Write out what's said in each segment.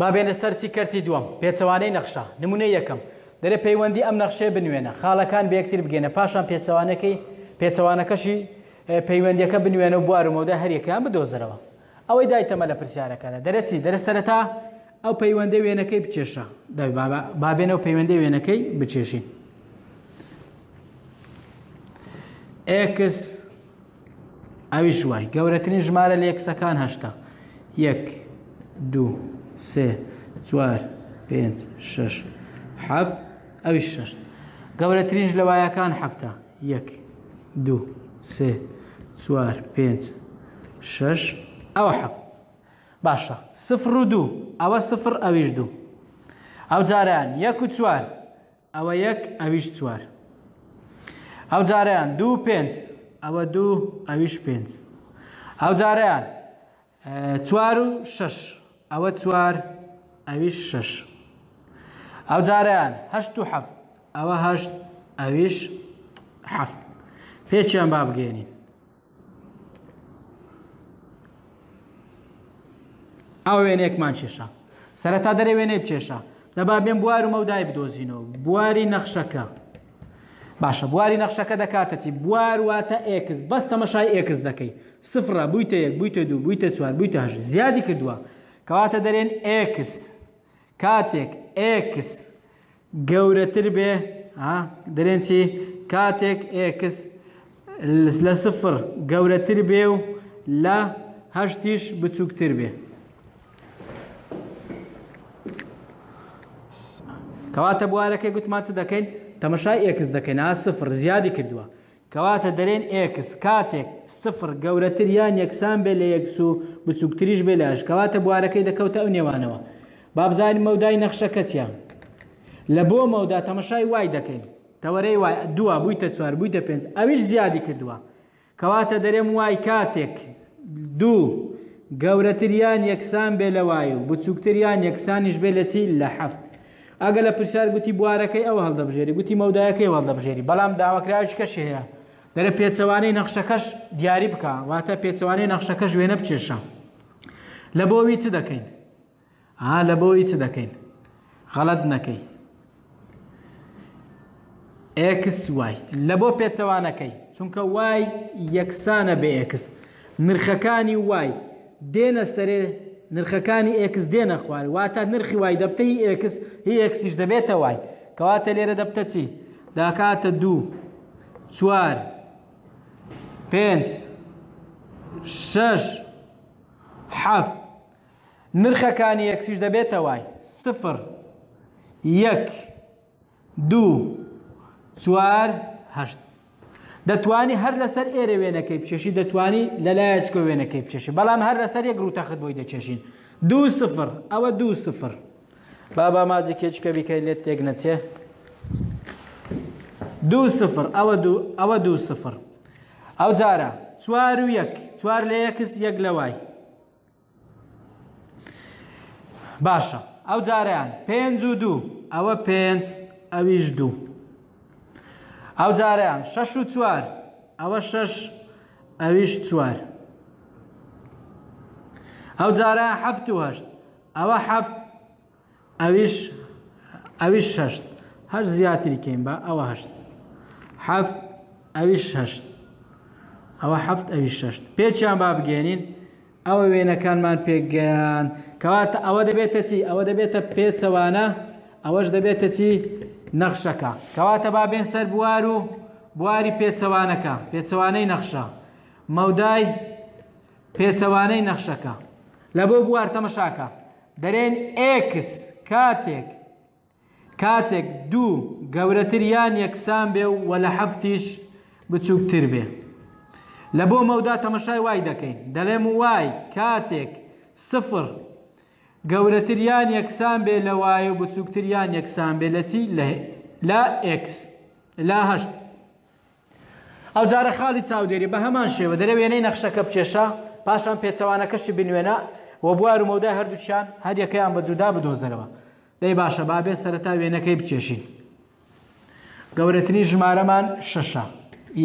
با بێنە سەر چی کەرتی دووەم، پێچەوانەی نەخشە. نموونەی یەکەم، دەرێ پەیوەندی ئەم نەخشەیە بنوێنە، خاڵەکان بەیەکتر بگەیەنە، پاشان پێچەوانەکەی پێچەوانەکەشی پەیوەندییەکە بنوێنە و بوار و مەودای هەر یەکەیان بدۆزەرەوە. ئەوەی دایتەمە لە پرسیارەکەدا، دەرێ چی؟ دەرێ سەرەتا ئەو پەیوەندە وێنەکەی بکێشە. دەی با بێنە و پەیوەندی وێنەکەی بکێشین. ئێکس ئەویش وای گەورەترین ژمارە لە یەکسەکان هەشتە یەک دوو سێ چوار پێنج شش حەفت ئەویش شەشت گەورەترینش لە وایەکان حەفتە یەک دوو سێ چوار پێنج شش ئەوە حەفت باشە سفر و دوو ئەوە سفر ئەویش دوو ئەو جاریان یەک و چوار ئەوە یەک ئەویش چوار. ئەو جارەیان دوو پێنج ئەوە دوو ئەویش پێنج. ئەو جارەیان چوار و شەش ئەوە چوار ئەویش شەش. ئەو جارەیان هەشت و حەفت ئەوە هەشت ئەویش حەفت. پێچیان با بگەێنین. ئەو وێنێکمان کێشا سەرەتا دەرێ وێنەی بچێشا دەبا بێن بوار و مەودای بدۆزینەوە بواری نەخشەکە باشە بواری نەخشەکە دەکاتەتی بوار واتە ئێکس بەس تەمەشای ئێکس دەکەی سفرە بوویتە یەک بوویتە دوو بوویتە چوار بوویتە هەژ زیادی کردووە کەواتە دەرێن ئێکس کاتێک ئێکس گەورەتر بێ ها دەرێن چی کاتێک ئێکس لە سفر گەورەتر بێ و لە هەشتیش بچووکتر بێ کەواتە بوارەکەی گوتمان چ دەکەین تەمەشای ئێکس دەکەین ها سفر زیادی کردووە کەواتە دەرێن ئێکس کاتێک سفڕ گەورەتر یان یەکسان بێت لە ئێکس و بچووکتریش بێت لە ئەش کەواتە بوارەکەی دەکەوتە ئەو نێوانەوە. با بزانین مەودای نەخشەکە چیە. لە بۆ مەودا تەمەشای وای دەکەین. تەوەرەی وای دووە بوویتە چوار بوویتە پێنج ئەویش زیادی کردووە. کەواتە دەرێم وای کاتێک دوو گەورەتر یان یەکسان بێ لە وای و بچووکتر یان یەکسانیش بێ لە چی لە حەفت. ئەگەر لە پرسیار گوتی بوارەکەی ئەوە هەڵدەبژێری گوتی مەودایەکەی هەڵدەبژێری بەڵام داواکراوی کەشی هەیە دەرە پێچەوانەی نەخشەکەش دیاری بکە واتە پێچەوانەی نەخشەکەش وێنە بچێشە لە بۆوی چ دەکەین ها لە بۆی چ دەکەین غەڵت نەکەی ئێکس وای لە بۆ پێچەوانەکەی چونکە وای یەکسانە بە ئێکس نرخەکانی وای دێنە سەرێ نرخەکانی ئێکس دێنە خوار واتە نرخی وای دەبتە هی ئێکس هی ئێکسیش دەبێتە وای کەواتە لێرە دەبتە چی داکاتە دوو چوار پێنج شەش حەفت نرخەکانی یەکسیش دەبێتە وای سفر یەک دوو چوار هەشت دەتوانی هەر لەسەر ئێرە وێنەکەی بچێشی دەتوانی لە لایەچکە وێنەکەی بچێشی بەڵام هەر لەسەر یەک ڕووتەخت بۆی دەچێشین دوو سفر ئەوە دوو سفر بابا ماجی کێچکە بیکەی لێت تێک نەچێ دوو سفر ئەوە دوو ئەوە دوو سفر ئەو جارە چوار و یەک چوار لە یەکس یەک لە وای باشە ئەو جارەیان پێنج و دوو ئەوە پێنج ئەویش دوو ئەو جارەیان شەش و چوار ئەوە شەش ئەویش چوار ئەو جارەیان هەفت و هەشت ئەوە هەفت ئەویش ئەویش شەشت هەر زیاتری کەین بە ئەوە هەشت حەفت ئەویش شەشت ئەوە حەفت ئەویش شەشت پێچیان با بگەێنین ئەوە وێنەکانمان پێگەیان کەواتە ئەوە دەبێتە چی ئەوە دەبێتە پێچەوانە ئەوەش دەبێتە چی نەخشەکە کەواتە با بێن سەر بوار و بواری پێچەوانەکە پێچەوانەی نەخشە مەودای پێچەوانەی نەخشەکە لە بۆ بوار تەمەشاکە دەرێن ئێکس کاتێک کاتێک دوو گەورەتر یان یەکسان بێ و لە هەفتیش بچووکتر بێ لە بۆ مەودا تەمەشای وای دەکەین دەڵێم وای کاتێک سفر گەورەتر یان یەکسان بێ لە وای و بچووکتر یان یەکسان بێ لە چی لە ئێکس لا هەشت ئەو جارە خاڵی چاودێری بە هەمان شێوە دەرێ وێنەی نەخشەکە بکێشە، پاشان پێچەوانەکەشی بنوێنە و بوار و مەودای هەردووکیان هەریەکەیان بە جودا بدۆزەرەوە. دەی باشە با بێت سەرەتا وێنەکەی بکێشین. گەورەترین ژمارەمان شەشە.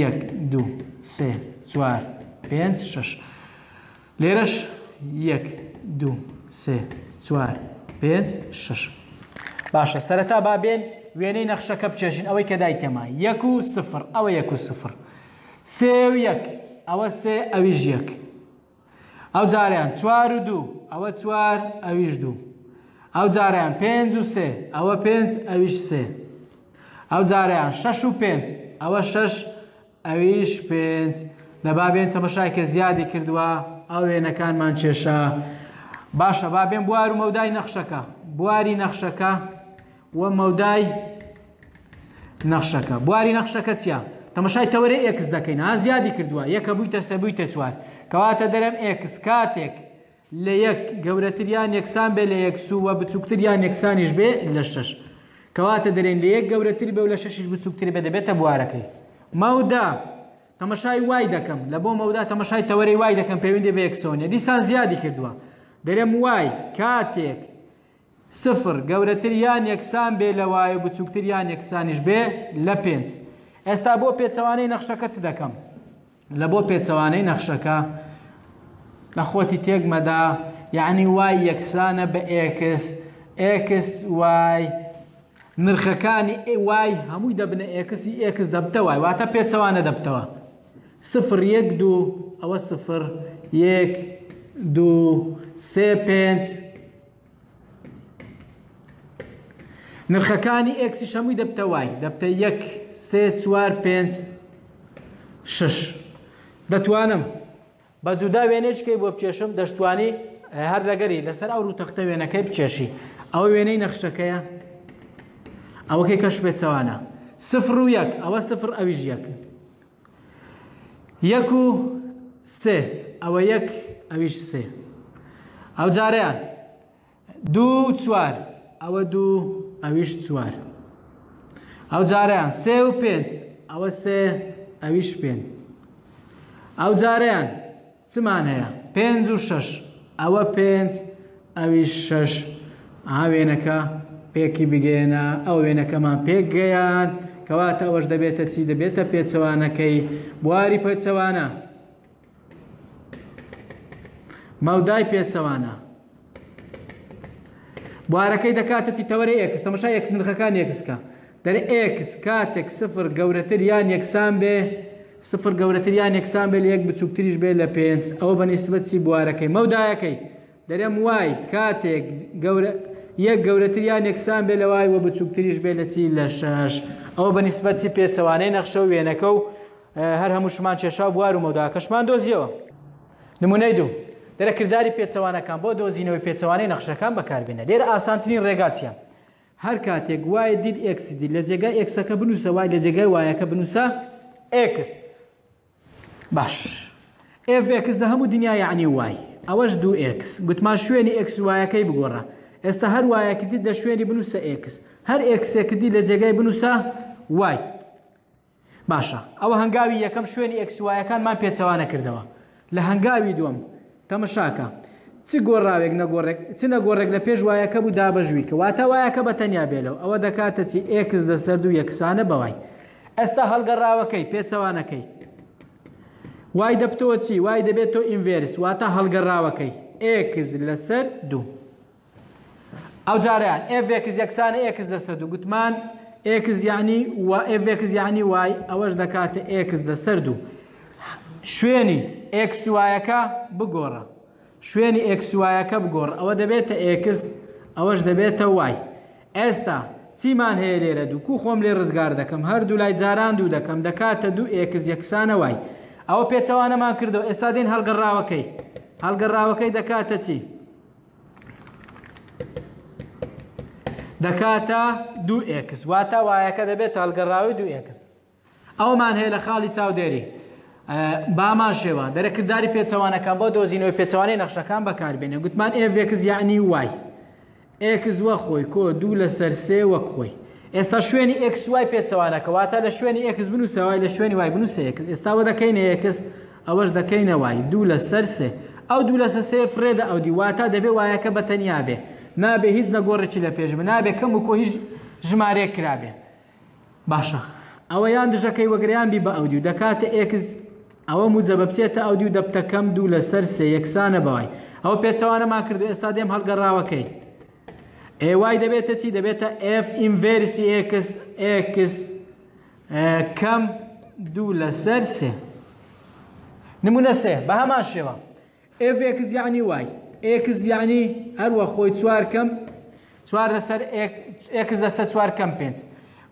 یەک، دوو، سێ، چوار، پێنج، شەش. لێرەش یەک دوو سێ چوار پێنج شەش باشە سەرەتا با بێن وێنەی نەخشەکە بچێژین ئەوەی کە دایکەمە یەک و سفر ئەوە یەک و سفر سێ و یەک ئەوە سێ ئەویش یەک ئەو جاریان چوار و دوو ئەوە چوار ئەویش دوو ئەو جاریان پێنج و سێ ئەوە پێنج ئەویش سێ ئەو جاریان شەش و پێنج ئەوە شەش ئەویش پێنج دەبا بێن تەمەشای کە زیادی کردووە ئەو وێنەکانمان کێشا باشە با بێن بوار و مەودای نەخشەکە بواری نەخشەکە و مەودای نەخشەکە بواری نەخشەکە چیە تەمەشای تەوەری ئێکس دەکەین ها زیادی کردووە یەکە بوویتە سەبوویتە چوار کەواتە دەرم ئێکس کاتێک لە یەک گەورەتر یان یەکسان بێ لە یەک سوو و بچووکتر یان یەکسانیش بێ لە شەش کەواتە دەرێن لە یەک گەورەتر بێ و لە شەشیش بچووکتر بێ دەبێتە بوارەکەی مەودا تەمەشای وای دەکەم لە بۆ مەودا تەمەشای تەوەری وای دەکەم پەیوەندی بە یەکسۆنیە دیسان زیادی کردووە دەرێم وای کاتێک سفر، گەورەتر یان یەکسان بێ لە وای و بچووکتر یان یەکسانیش بێ لە پێنج. ئێستا بۆ پێچەوانەی نەخشەکە چ دەکەم؟ لە بۆ پێچەوانەی نەخشەکە لە خۆتی تێک مەدا یعنی وای یەکسانە بە ئێکس ئێکس وای نرخەکانی ئێ وای هەمووی دەبنە ئێکسی ئێکس دەبتە وای واتە پێچەوانە دەبتەوە سفر یەک دوو ئەوە سفر یەک دوو سێ پێنج نرخەکانی ئێکسیش هەمووی دەبتە وای دەبتە یەک سێ چوار پێنج شش دەتوانم بە جودا وێنێچکەی بۆ بچێشم دەشتوانی هەر لەگەری لەسەر ئەو ڕووتەختە وێنەکەی بچێشی ئەو وێنەی نەخشەکەیە ئەوەکەی کەش بێت چەوانە سفر و یەک ئەوە سفر ئەویش یەک یەک و سێ ئەوە یەک ئەویش سێ ئەو جارەیان دوو چوار ئەوە دوو ئەویش چوار ئەو جارەیان سێ و پێنج ئەوە سێ ئەویش پێنج ئەو جارەیان چمان هەیە پێنج و شەش ئەوە پێنج ئەویش شەش ئەها وێنەکە پێکی بگەێنە ئەو وێنەکەمان پێک گەیان کەواتە ئەوەش دەبێتە چی دەبێتە پێچەوانەکەی بواری پێچەوانە مەودای پێچەوانە بوارەکەی دەکاتە چی تەوەرەی ئێکس تەمەشا ئێکس نرخەکانی ئێکسکە دەرێ ئێکس کاتێک سفر گەورەتر یان یەکسان بێ سفر گەورەتر یان یەکسان بێ لە یەک بچووکتریش بێ لە پێنج ئەوە بە نیسبەت چی بوارەکەی مەودایەکەی دەرێم وای کاتێک گەورە یەک گەورەتر یان یەکسان بێ لە وای وە بچووکتریش بێ لە چی لە شەش ئەوە بە نیسبەت چی پێچەوانەی نەخشە و وێنەکە و هەر هەمووشمان کێشا و بوار و مەوداکەشمان دۆزیەوە. نمونەی دوو، لێرە کرداری پێچەوانەکان بۆ دۆزینەوەی پێچەوانەی نەخشەکان بەکاربێنە. لێرە ئاسانترین ڕێگا چییە؟ هەر کاتێک وای دیت ئێکسی دیت لە جێگای ئێکسەکە بنووسە وای لە جێگای وایەکە بنووسە ئێکس. باش. ئێف ئێکس لە هەموو دنیا یعنی وای. ئەوەش دوو ئێکس. گوتمان شوێنی ئێکس وایەکەی بگۆڕە. ئێستا هەر وایەکردیت لە شوێنی بنووسە ئێکس. هەر ئێکسێکردی لە جێگای بنووسە وای. باشە ئەوە هەنگاوی یەکەم شوێنی ئێکس وایەکانمان پێچەوانە کردەوە لە هەنگاوی دووەم تەمەشاکە چ گۆڕاوێک نەگۆڕێک چ نەگۆڕێک لە پێش وایەکە بوو دابەژوی کە واتە وایەکە بە تەنیا بێلەوە ئەوە دەکاتە چی ئێکس لەسەر دوو یەکسانە بەوای ئێستا هەڵگەڕاوەکەی پێچەوانەکەی وای دەبتەوە چی وای دەبێت تۆ ئینڤێرس واتە هەڵگەڕاوەکەی ئێکس لەسەر دوو ئەو جارەیان ئێڤێکس یەکسانە ئێکس لەسەر دوو گوتمان ئێکس یعنی و ئێڤێکس یعنی وای ئەوەش دەکاتە ئێکس لەسەر دوو شوێنی ئێکس وایەکە بگۆڕە شوێنی ئێکس وایەکە بگۆڕ ئەوە دەبێتە ئێکس ئەوەش دەبێتە وای ئێستا چیمان هەیە لێرە دوو کو خۆم لێ ڕزگار دەکەم هەردوو لای جاران دوو دەکەم دەکاتە دوو ئێکس یەکسانە وای ئەوە پێچەوانەمان کردەوە ئێستا دێن هەڵگەڕاوەکەی هەڵگەڕاوەکەی دەکاتە چی دەکاتە دوو ئێکس واتە وایەکە دەبێت هەڵگەڕاوی دوو ئێکس ئەومان هەیە لە خاڵی چاودێری بامان شێوە دەرەکردداری پێچەوانەکان بۆ دۆزینەوەی پێچوانەی نەخشەکان بەکاربێنێ گوتمان ئێڤێکس یعنی وای ئێکس وە خۆی کۆ دوو لە سەرسێ وەک خۆی ئێستا شوێنی ئێکس وای پێچەوانەکەواتە لە شوێنی ئێکس بنووسەوەی لە شوێنی وای بنووسە ئێکس ئێستاوە دەکەینە ئێکس ئەوەش دەکەینە وای، دوو لەسەر سێ. ئەو دوو لەسەر سێیە فرێ دە ئەودی، واتە دەبێ وایەکە بە تەنیا بێ. نابێ هیچ نەگۆڕێکی لە پێش بێ. نابێ کەم و کۆ هیچ ژمارەیەک کرابێ. باشە. ئەوە یان دژەکەی وەگرە یان بی بە ئەودیو. دەکاتە ئێکس. ئەوە موجەبە بچێتە ئەودیو دەبتە کەم دوو لەسەر سێ یەکسانە بە وای. ئەوە پێچەوانەمان کرد و ئێستا دێم هەڵگەڕاوەکەی. ئێ وای دەبێتە چی؟ دەبێتە ئێف ئینڤێرسی ئێکس ئێکس. کەم دوو لەسەر سێ نمونە سێ بە هەمان شێوە ئێکس یعنی وای ئێکس یعنی هەروە خۆی چوار کەم چوار لەسەر ئێکس لەسەر چوار کەم پێنج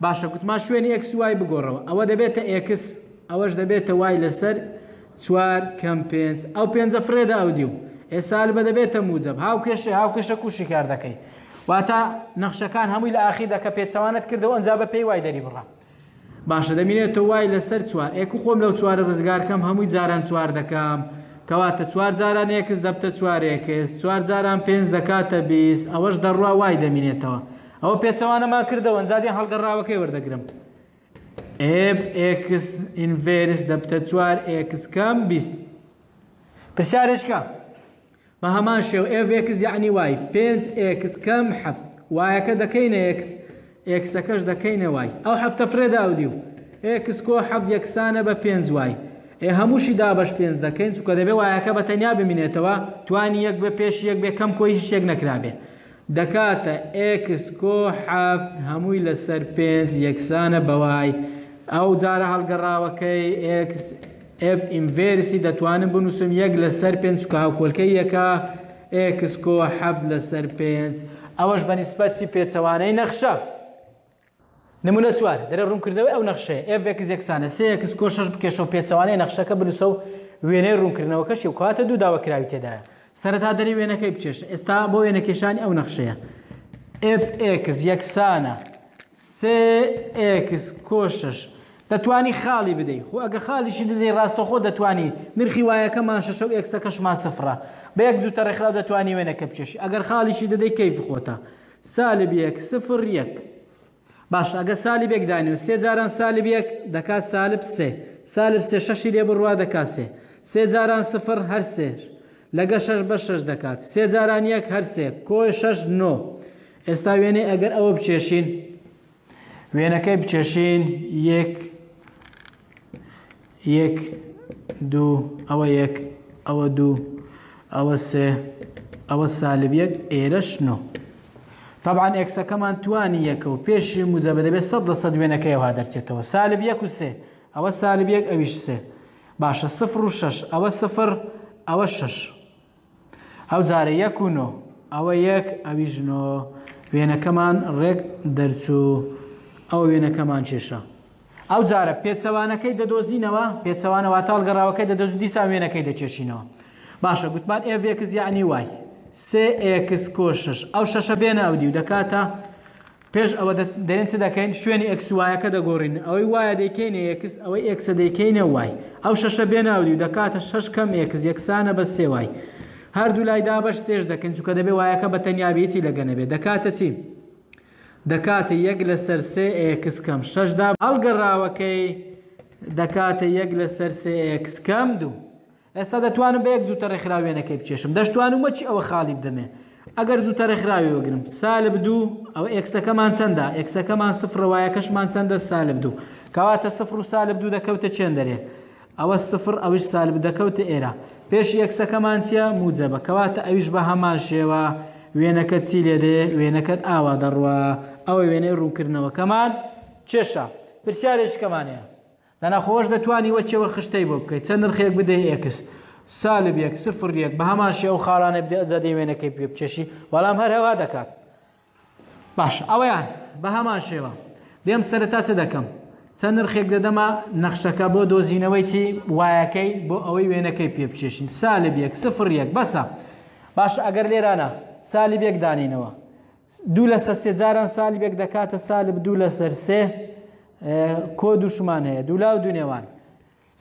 باشە گوتمان شوێنی ئێکس وای بگۆڕەوە ئەوە دەبێتە ئێکس ئەوەش دەبێتە وای لەسەر چوار کەم پێنج ئەو پێنجە فرێدە ئەو دیو ئێ سالبە دەبێتە موجب هاو کێشێ هاو کێشە کوشی کار دەکەی واتە نەخشەکان هەمووی لە ئاخی دەکە پێچەوانت کردەوە ئەنجا بە پێی وای دەری بڕە باشە دەمینێت تۆ وای لەسەر چوار ئێک و خۆم لەو چوارە ڕزگارکەم هەمووی جاران چوار دەکەم کەواتە چوار جاران یەکس دەبتە چوارێکس چوار جاران پێنج دەکاتە بیست ئەوەش دەڕوا وای دەمینێتەوە ئەوە پێچەوانەمان کردەوە ئەنجادی هەڵگەڕاوەکەی وەردەگرم ئێف ئێکس ئینڤێرس دە بتە چوار ئێکس کەم بیست پرسیارێکە بە هەمان شێو ئێف ئێکس یعنی وای پێنج ئێکس کەم حەفت وایەکە دەکەینە ئێکس ئێکسەکەش دەکەینە وای ئەو هەفتە فرێدا ئەو دیو ئێکس کۆ حەفت یەکسانە بە پێنج وای ئێ هەمووشی دابەش پێنج دەکەین چکە دەبێ وایەکە بە تەنیا بمینێتەوە توانی یەک بە پێش یەک بێ کەم کۆی هیچ یەک نەکرابێ دەکاتە ئێکس کۆ حەفت هەمووی لەسەر پێنج یەکسانە بە وای. ئەو جارە هەڵگەڕاوەکەی ئێکس ئێف ئینڤێرسی دەتوانم بنووسم یەک لەسەر پێنج چونکە هاوکۆلکەی یەکە ئێکس کۆ حەفت لەسەر پێنج ئەوەش بە نیسبەتی پێچەوانەی نەخشە. نموونە چوار، دەرێ ڕوونکردنەوەی ئەو نەخشەیە، ئێف ئێکس یەکسانە سێ ئێکس کۆ شەش بکێشە و پێچەوانەی نەخشەکە بنووسە و وێنەی ڕوونکردنەوەکەشی بکە، واتە دوو داواکراوی تێدایە. سەرەتا دەرێ وێنەکەی بکێشە، ئێستا بۆ وێنەکێشانی ئەو نەخشەیە، ئێف ئێکس یەکسانە سێ ئێکس کۆ شەش، دەتوانی خاڵی بدەی، خۆ ئەگەر خاڵیشی دەدەی ڕاستەوخۆ دەتوانی، نرخی وایەکەمان شەشە و ئێکسەکەشمان سفرە، بە یەک جووتە ڕێکخراو دەتوانی وێنەکە بکێشی، ئەگەر خاڵیشی دەدەی کەیفی خۆتە. سالب یەک سفر یەک باشە ئەگە سالب یەک دانی و سێ جاران سالب یەک دەکا سالب سێ سالب سێ شەشی لێ بڕوا دەکا سێ سێ جاران سفر هەر سێ لەگە شەش بە شەش دەکات سێ جاران یەک هەر سێ کۆی شەش نۆ ئێستا وێنەی ئەگەر ئەوە بچێشین وێنەکەی بچێشین یەک یەک دوو ئەوە یەک ئەوە دوو ئەوە سێ ئەوە سالب یەک ئێرەش نۆ طبعاان ئێکسەکەمان توانی یەکە و پێشی موزەبە دەبێت سە لە سەد وێنەکەیەوە دەرچێتەوە سالب یەک و سێ ئەوە سالب یەک ئەویش سێ باشە سفر و شش ئەوە سفر ئەوە شش ئەو جارە یەک و نۆ ئەوە یەک ئەویش نۆ وێنەکەمان ڕێک دەرچوو ئەو وێنەکەمان کێشە ئەو جارە پێچەوانەکەی دەدۆزینەوە پێچەوانە واتاڵ گەڕاوەکەی دەدۆز دیسا وێنەکەی دەکێشینەوە باشە گوتمان ئێڤێکس یعنی وای سێ ئێکس کۆ شش ئەو شەشە بێنە ئەو دیو دەکاتە پێش ئەوە دەرێن چ دەکەین شوێنی ئێکس وایەکە دەگۆڕین ئەوەی وایە دەیکەینە ئێکس ئەوەی ئێکسە دەیکەینە وای ئەو شەشە بێناودی و دەکاتە شەش کەم ئێکس یەکسانە بە سێ وای هەردوو لای دابەش سێش دەکەین چونکە دەبێ وایەکە بە تەنیابێتی لەگە نەبێت دەکاتە چی دەکاتە یەک لەسەر سێ ئێکس کەم شەشدا هەڵگەڕاوەکەی دەکاتە یەک لەسەر سێ ئێکس کەم دوو ئێستا دەتوانم بە یەک جووتە ڕێکخراو وێنەکەی بکێشم دەشتوانم وەکی ئەوە خاڵی بدەمێ ئەگەر جووتە ڕێکخراوی وەگرم سالب دوو ئەوە ئێکسەکەمان چەندە ئێکسەکەمان سفرە وایەکەشمان چەندە سالب دوو کەواتە سفر و سالب دوو دەکەوتە چێن دەرێ ئەوە سفر ئەوش سالب دەکەوتە ئێرە پێش یەکسەکەمان چیە موجەبە کەواتە ئەویش بە هەمان شێوە وێنەکە چی لێ دێ وێنەکەت ئاوا دەڕوە ئەوە وێنەی ڕوونکردنەوەکەمان چێشە پرسیارێکەمانەیە دەنا خۆش دەتوانی وەکێوە خشتەی بۆ بکەی چەند نرخێک بدەی ئێکس سالب یەک سفر یەک بە هەمان شێ ئەو خاڵانە بدە ئەجا دەی وێنەکەی پێ بچێشی بەڵام هەر هەوا دەکات باش ئەویان بە هەمان شێوە دێم سەرەتا چ دەکەم چەند نرخێک دەدەمە نەخشەکە بۆ دۆزینەوەی چی وایەکەی بۆ ئەوەی وێنەکەی پێ بچێشین سالب یەک سفر یەک بەسە باش ئەگەر لێرانە سالب یەک دانینەوە دوو لەسەر سێ جاران سالبێک دەکاتە سالب دوو لەسەر سێ کۆ دوشمان هەیە دوولا و دونێوان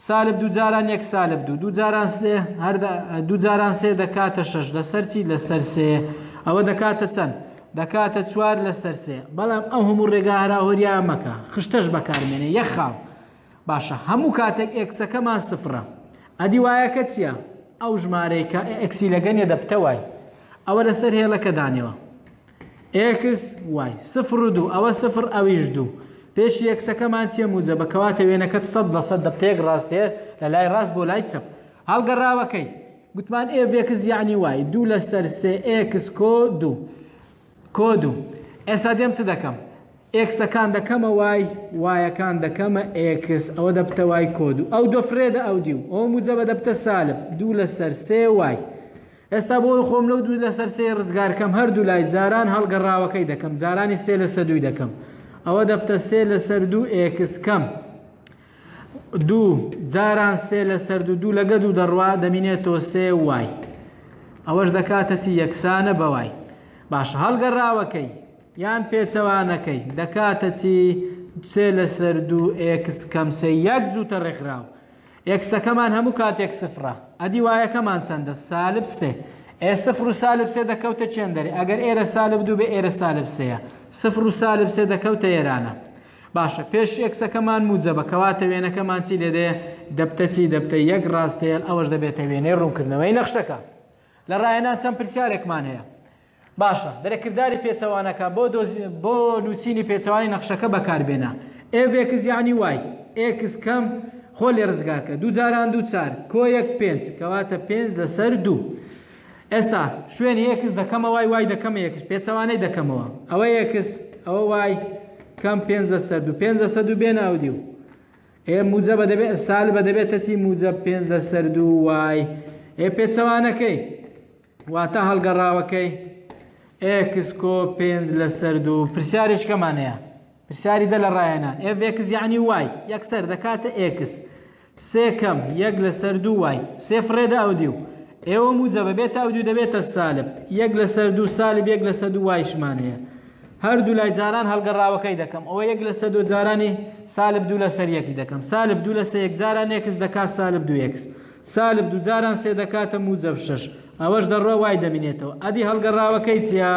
سالب دوو جاران یەک سالب دوو دوو جاران سێ هەر دوو جاران سێ دەکاتە شەش لەسەر چی لەسەر سێ ئەوە دەکاتە چەند دەکاتە چوار لەسەر سێ بەڵام ئەو هەموو ڕێگا هەراهۆریان مەکە خشتەش بەکارمێنێ یەخاڵ باشە هەموو کاتێک ئێکسەکەمان سفرە ئەدی وایەکە چییە؟ ئەو ژمارەی کە ئێکسی لەگە نیە دەبتە وای ئەوە لەسەر هێڵەکە دانێەوە ئێکس وای سفر و دوو ئەوە سفر ئەویش دوو پێشی یەکسەکەمان چیە موجە بە کەواتە وێنەکەت سەد لە سەد دەبتەیەک ڕاستێ لە لای ڕاست بۆ لای چەپ هەڵگەڕاوەکەی گوتمان ئێڤێکس یعنی وای دوو لەسەر سێ ئێکس کۆ دوو کۆد و. ئێستا دێم چ دەکەم؟ ئێکسەکان دەکەمە وای، وایەکان دەکەمە ئێکس، ئەوە دەبتە وای کۆد و. ئەو دەفرێدە ئەو دیو، ئەوە موجەبە دەبتە سالب دوو لەسەر سێ وای. ئێستا بۆ ئەوەی خۆم لەو دوو لەسەر سێی ڕزگار کەم هەردوو لای جاران هەڵگەڕاوەکەی دەکەم، جارانی سێ لەسە دووی دەکەم، ئەوە دەبتە سێ لەسەر دوو ئێکس کەم. دوو، جاران سێ لە سەرد و دوو لە گەدو دەڕوا، دەمینێتەوە سێ وای. ئەوەش دەکاتە چی؟ یەکسانە بە وای. باشە هەڵگەڕاوەکەی یان پێچەوانەکەی دەکاتە چی؟ سێ لە سەر دوو ئێکس کەم سێ یەک جووتە ڕێکخراو. ئێکسەکەمان هەموو کاتێک سفرە. ئەدی وایەکەمان چەندە؟ سالب سێ. ئێ سفر و سالب سێ دەکەوتە چێندەرێ. ئەگەر ئێرە سالب دوو بێ ئێرە سالب سێیە. سفر و سالب سێ دەکەوتە ئێرانە. باشە پێش ئێکسەکەمان موجەبە کەواتە وێنەکەمان چی لێدێ دەبتە چی دەبتە یەک ڕاستەیەل ئەوەش دەبێتە وێنەی ڕوونکردنەوەی نەخشەکە لە ڕایەنان چەند پرسیارێکمان هەیە باشە دەرەکرداری پێچەوانەکە بۆ بۆ نووسینی پێچەوانی نەخشەکە بەکاربێنە ئێڤێکس یعنی وای ئێکس کەم خۆ لێ ڕزگارکە دوو جاران دوو چار کۆیەک پێنج کەواتە پێنج لەسەر دوو ئێستا شوێنی ئێکس دەکەمە وای وای دەکەمە ئێکس پێچەوانەی دەکەمەوە ئەوە ئێکس ئەوە وای کەم پێ سەر دو پێ سەر دو بێنە ئەو دیو ئێ موجە بە دەبێت سال بە دەبێتە چی موجە پێ سەر دو وای ئێ پێچەوانەکەی واتە هەڵگەڕاوەکەی ئێکس کۆ پێ لەسەر دو پرسیارێکەمانەیە پرسیاری دە لە ڕایەنان ئێف ئێکس یەعنی وای یەکسەر دەکاتە ئێکس سێ کەم یەک لەسەر دوو وای سێ فڕێدە ئەو دیو ئێوە موجە بەبێت ئەو دیو دەبێتە سالب یەک لەسەر دوو سالب یەک لەسەر دوو وایشمان هەیە هەردوو لای جاران هەڵگەڕاوەکەی دەکەم ئەوە یەک لە سەدۆ جارانی سالب دوو لەسەر یەکی دەکەم سالب دوو لەسە یەک جاران یەکس دەکات سالب دوو یەکس سالب دوو جاران سێ دەکاتە موجەب شش ئەوەش دەڕوە وای دەمینێتەوە ئەدی هەڵگەڕاوەکەی چیە؟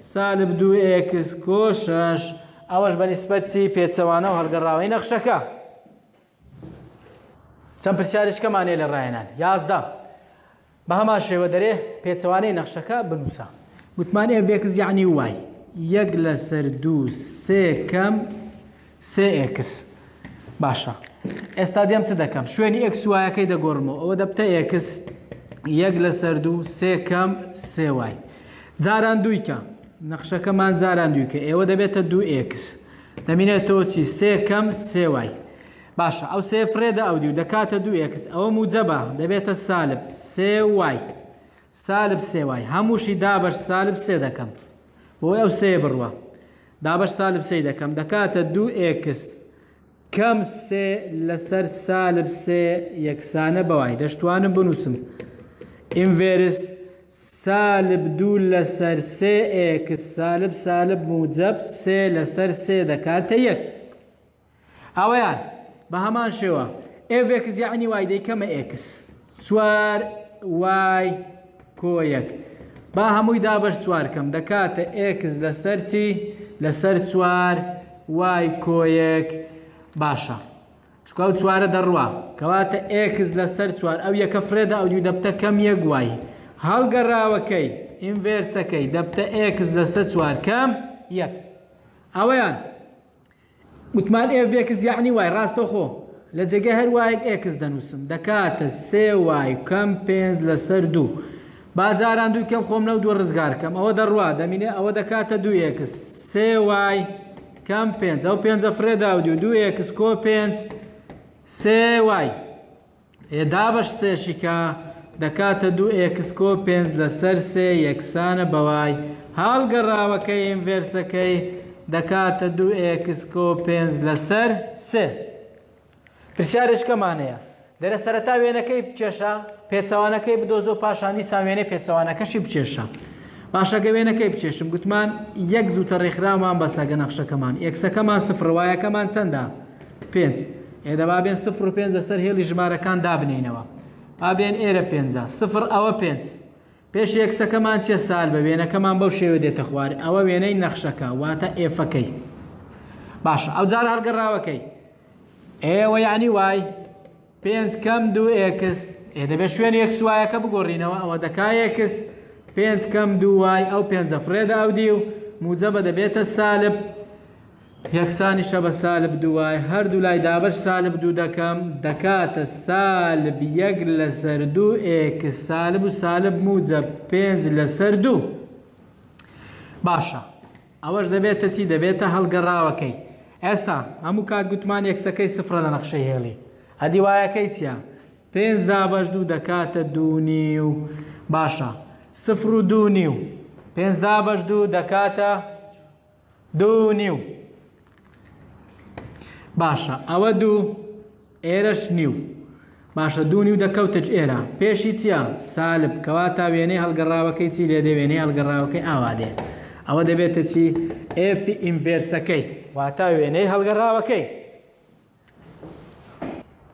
سالب دوو ئێکس کۆ شەش ئەوەش بە نیسبەتی پێچەوانە و هەڵگەڕاوەی نەخشەکە چەند پرسیارشکەمانێ لە ڕایەنان یازدا بە هەمان شێوە دەرێ پێچەوانەی نەخشەکە بنووسە گوتمان ئێڤێکس یعنی وای یەک لەسەر دوو سێ کەم سێ ئێکس باشە ئێستا دێم چ دەکەم شوێنی ئێکس وایەکەی دەگۆڕمەوە ئەوە دەبتە ئێکس یەک لەسەر دوو سێ کەم سێ وای جاران دوویکە نەخشەکەمان جاران دوویکە ئێوە دەبێتە دوو ئێکس دەمینێتەوە چی سێ کەم سێ وای باشە ئەو سێ فرێدە ئەو دیو دەکاتە دوو ئێکس ئەوە موجەبە دەبێتە سالب سێ وای سالب سێ وای هەمووشی دابەش سالب سێ دەکەم بۆی ئەو سێ بڕوا دابەش سالب سێ دەکەم دەکاتە دوو ئێکس کەم سێ لەسەر سالب سێ یەکسانە بەوای دەشتوانم بنووسم ئینڤێرس سالب دوو لەسەر سێ ئێکس سالب سالب موجب سێ لەسەر سێ دەکاتە یەک ئەوەیان بە هەمان شێوە ئێڤێکس یعنی وای دەیکەمە ئێکس چوار وای کۆیەک با هەمووی دابش چوارکەم دەکاتە ئێکس لەسەر چی لەسەر چوار وای کۆیەک باشە چکاو چوارە دەڕوا کەواتە ئێکس لەسەر چوار ئەو یەکە فرێدا ئەو دوو دەبتە کەم یەک وای هەڵگەڕاوەکەی ئینڤێرسەکەی دەبتە ئێکس لەسەر چوار کەم یەک ئەوەیان گوتمان ئێڤێکس یەعنی وای، ڕاستەخۆ لە جێگەی هەر وایەک ئێکس دەنووسم، دەکاتە سێ وای و کەم پێنج لەسەر دوو. با جاران دوو کەم خۆم لەو دووە ڕزگار کەم، ئەوە دەڕوا، دەمینێ ئەوە دەکاتە دوو ئێکس سێ وای کەم پێنج، ئەو پێنجە فڕێ داودی و دوو ئێکس کۆ پێنج سێ وای. ئێ دابەش سێ شکا دەکاتە دوو ئێکس کۆ پێنج لەسەر سێ یەکسانە بە وای هاڵگەڕاوەکەی ئینڤێرسەکەی دەکاتە دوو ئێکس کۆ پێنج لەسەر سێ پرسیارێکمان هەیە دەرە سەرەتا وێنەکەی بچێشە پێچەوانەکەی بدۆزۆ پاشان دیسان وێنەی پێچەوانەکەشی بچێشە باشەکە وێنەکەی بچێشم گوتمان یەک دووتە ڕێکخرامان بەسەگە نەخشەکەمان یەکسەکەمان سفر وایەکەمان چەندە پێنج. ئێ دە با بێن سفر و پێنج لەسەر هێڵی ژمارەکان دابنێینەوە. با بێن ئێرە پێنجە. سفر ئەوە پێنج. پێش ئێکسەکەمان چیە سالبە وێنەکەمان بەو شێوە دێتە خوار ئەوە وێنەی نەخشەکە واتە ئێفەکەی باشە ئەو جار هەڵگەڕاوەکەی ئێوە یعنی وای پێنج کەم دوو ئێکس ئێ دەبێت شوێن ئێکس وایەکە بگۆڕینەوە ئەوە دەکا ئێکس پێنج کەم دوو وای ئەو پێنجە فرێدە ئەو دی و موجەبە دەبێتە سالب یەکسانی شە بە سالب دوای هەردوو لای دابش سالب دوو دەکەم دەکاتە سالب یەک لەسەر دوو ئێک سالب و سالب موجە پێنج لەسەر دوو باشە ئەوەش دەبێتە چی؟ دەبێتە هەڵگەڕاوەکەی. ئێستا، هەموو کات گوتمان ئێکسەکەی سفرە لە نەخشەی هێڵی. ئەدی وایەکەی چییە؟ پێنج دابەش دوو دەکاتە دوو نیو. باشە، سفر و دوو نیو. پێنج دابەش دوو دەکاتە دوو نیو. باشە ئەوە دوو ئێرەش نیو باشە دوو نیو دەکەوتە ئێرە پێشی چیە سالب کەوا تا وێنەی هەڵگەڕاوەکەی چی لێ دێ وێنەی هەڵگەڕاوەکەی ئاوا دێ ئەوە دەبێتە چی ئێفی ئینڤێرسەکەی واتا وێنەی هەڵگەڕاوەکەی